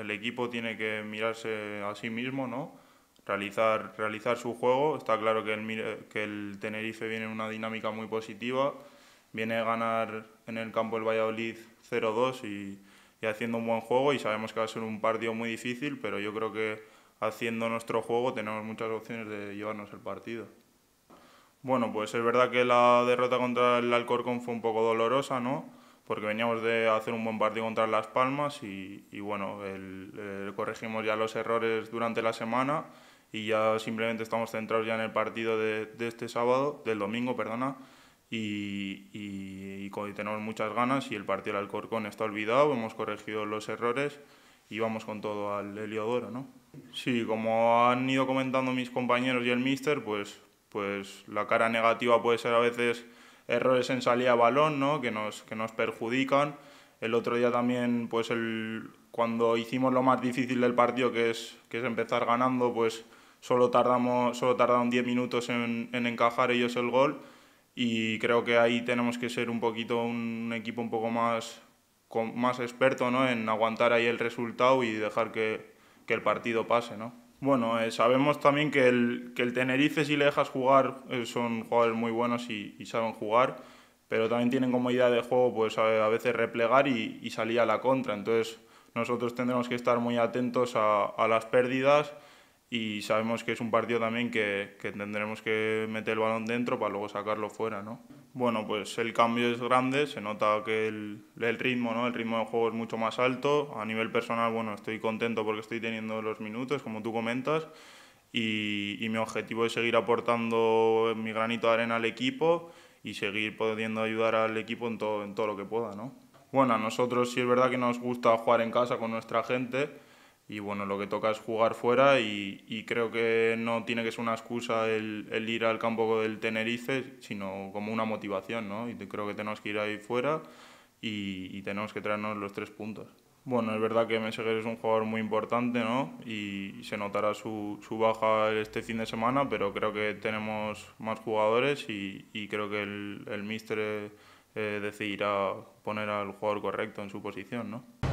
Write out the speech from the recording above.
El equipo tiene que mirarse a sí mismo, ¿no? Realizar, realizar su juego. Está claro que el, Tenerife viene en una dinámica muy positiva. Viene a ganar en el campo el Valladolid 0-2 y, y haciendo un buen juego y sabemos que va a ser un partido muy difícil, pero yo creo que haciendo nuestro juego tenemos muchas opciones de llevarnos el partido. Bueno, pues es verdad que la derrota contra el Alcorcón fue un poco dolorosa, ¿no? Porque veníamos de hacer un buen partido contra Las Palmas y, y bueno, el, corregimos ya los errores durante la semana y ya simplemente estamos centrados ya en el partido de, de este sábado, del domingo, perdona, y, y, y, tenemos muchas ganas y el partido del Alcorcón está olvidado, hemos corregido los errores y vamos con todo al Heliodoro, ¿no? Sí, como han ido comentando mis compañeros y el míster, pues, pues la cara negativa puede ser a veces errores en salida a balón, ¿no? que, nos, que nos perjudican. El otro día también, pues el, cuando hicimos lo más difícil del partido, que es, que es empezar ganando, pues solo, tardamos, solo tardaron 10 minutos en, en encajar ellos el gol y creo que ahí tenemos que ser un poquito un equipo un poco más, más experto ¿no? en aguantar ahí el resultado y dejar que, que el partido pase. ¿no? Bueno, eh, sabemos también que el, que el Tenerife si le dejas jugar eh, son jugadores muy buenos y, saben jugar, pero también tienen como idea de juego pues a, veces replegar y, y, salir a la contra. Entonces nosotros tendremos que estar muy atentos a, a, las pérdidas y sabemos que es un partido también que, que tendremos que meter el balón dentro para luego sacarlo fuera. ¿no? Bueno, pues el cambio es grande, se nota que el, el, ritmo, ¿no? El ritmo del juego es mucho más alto. A nivel personal, bueno, estoy contento porque estoy teniendo los minutos, como tú comentas, y, y mi objetivo es seguir aportando mi granito de arena al equipo y seguir pudiendo ayudar al equipo en todo, en todo lo que pueda, ¿no? Bueno, a nosotros sí es verdad que nos gusta jugar en casa con nuestra gente, y bueno, lo que toca es jugar fuera y, y, creo que no tiene que ser una excusa el, el, ir al campo del Tenerife, sino como una motivación, ¿no? Y creo que tenemos que ir ahí fuera y, y tenemos que traernos los tres puntos. Bueno, es verdad que Meseguer es un jugador muy importante, ¿no? Y se notará su, su baja este fin de semana, pero creo que tenemos más jugadores y, y creo que el, el míster eh, decidirá poner al jugador correcto en su posición, ¿no?